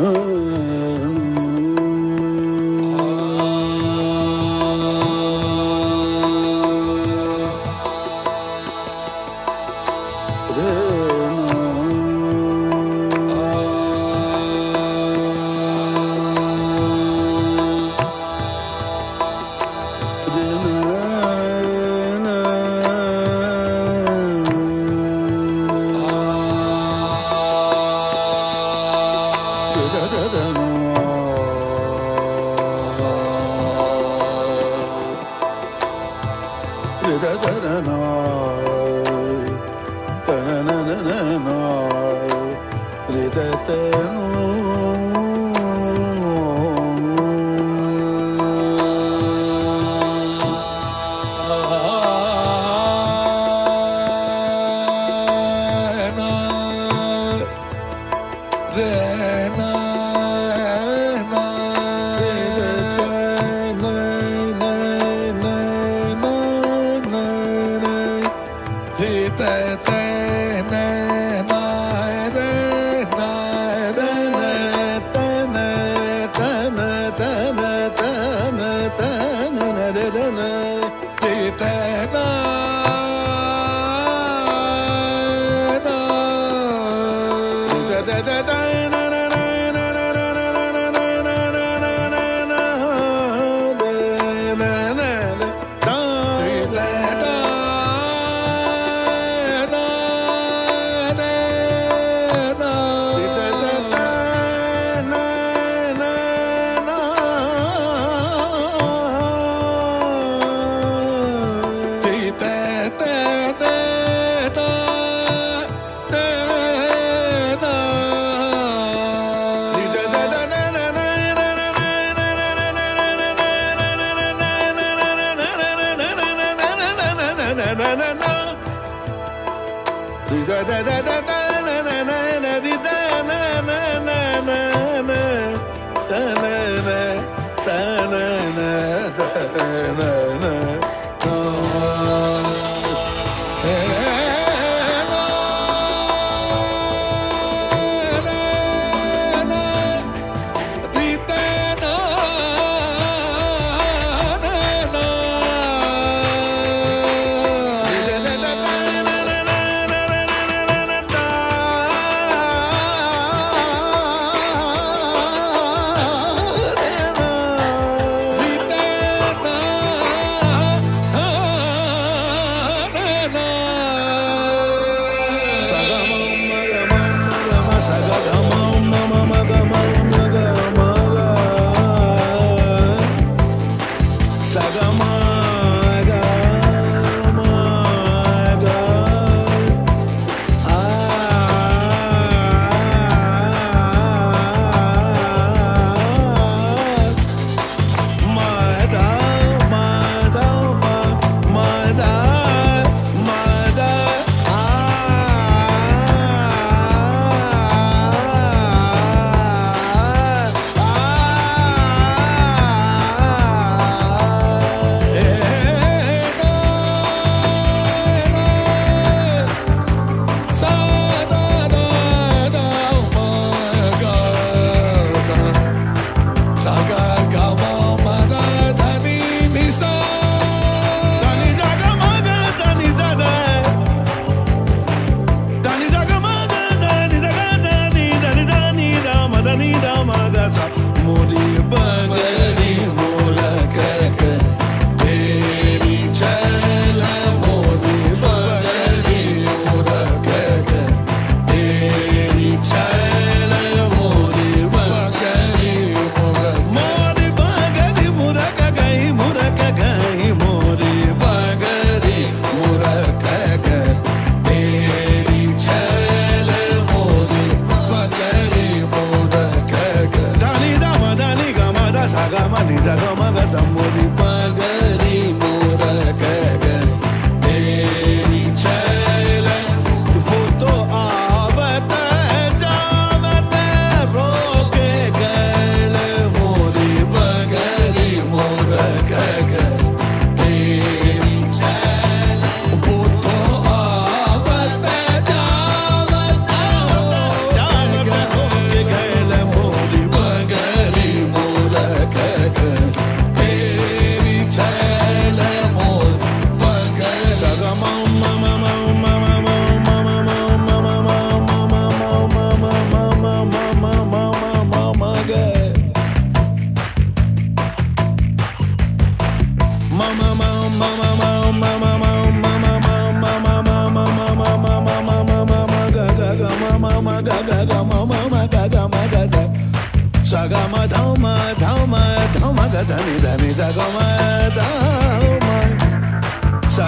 Oh. da da da da name.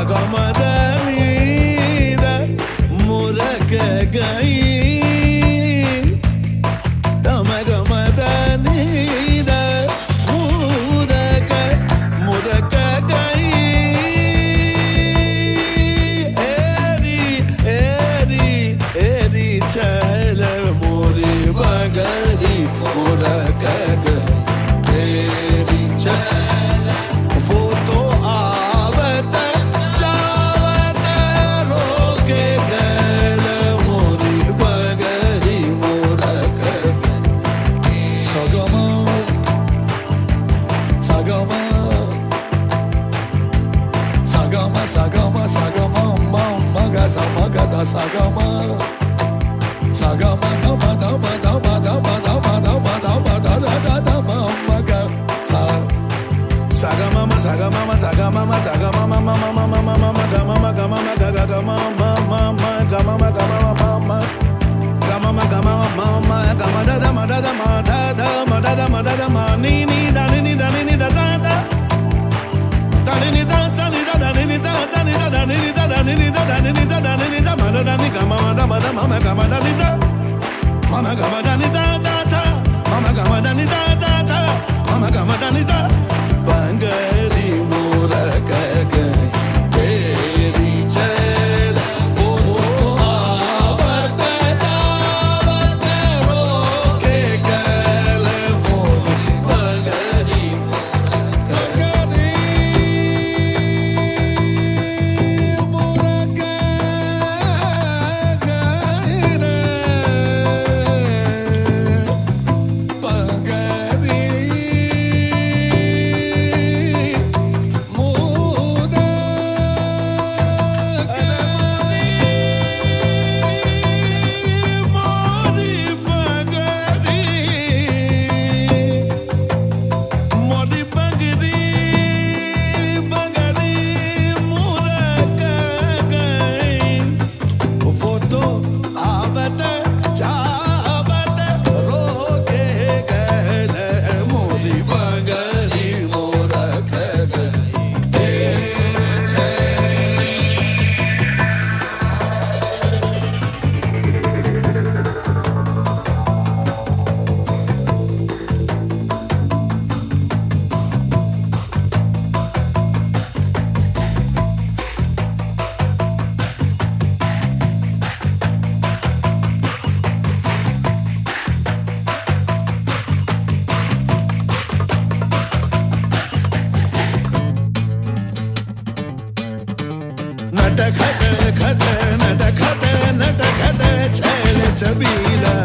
ಗಮದ ಮೀದ ಮುರಕ Guy sagama sagama sagama sagama ma magaza magaza sagama. Sagama dama dama dama dama dama dama dama dama dama dama maga sa. Sagama ma sagama ma sagama ma sagama ma ma ma ma ma ma ma ma ma ma ma ma ma ma سبيلا.